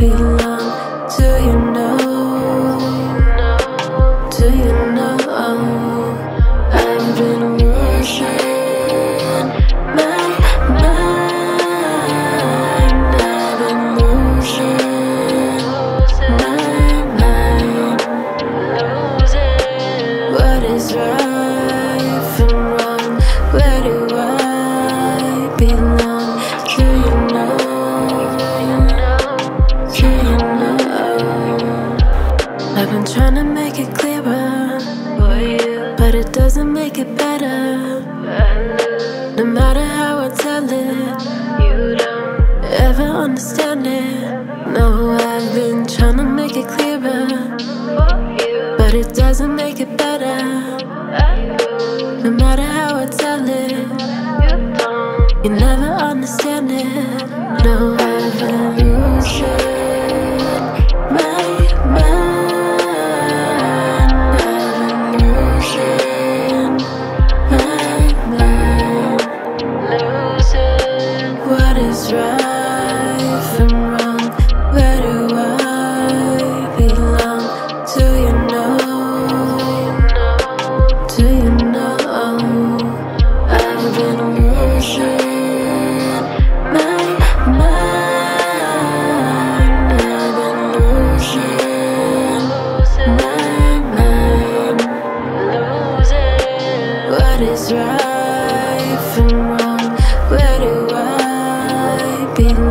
Do you know? Do you know? I've been losing my mind. I've been losing my mind. What is right for me? I've been trying to make it clearer for you, but it doesn't make it better. No matter how I tell it, you don't ever understand it. No, I've been trying to make it clearer, but it doesn't make it better. Is right from wrong. Where do I belong? Do you know? Do you know? I've been losing my mind. I've been losing my mind. What is right from been